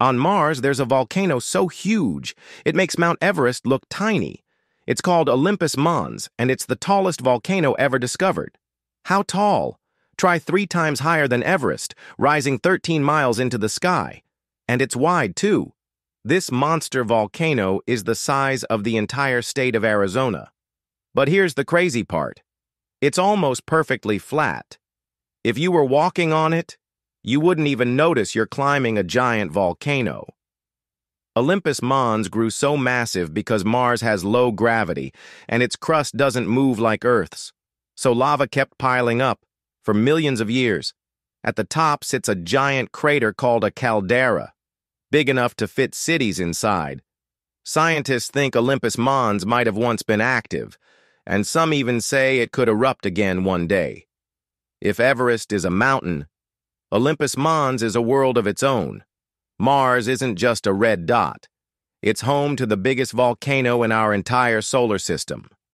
On Mars, there's a volcano so huge, it makes Mount Everest look tiny. It's called Olympus Mons, and it's the tallest volcano ever discovered. How tall? Try three times higher than Everest, rising 13 miles into the sky. And it's wide, too. This monster volcano is the size of the entire state of Arizona. But here's the crazy part. It's almost perfectly flat. If you were walking on it, you wouldn't even notice you're climbing a giant volcano. Olympus Mons grew so massive because Mars has low gravity and its crust doesn't move like Earth's. So lava kept piling up for millions of years. At the top sits a giant crater called a caldera, big enough to fit cities inside. Scientists think Olympus Mons might have once been active, and some even say it could erupt again one day. If Everest is a mountain, Olympus Mons is a world of its own. Mars isn't just a red dot. It's home to the biggest volcano in our entire solar system.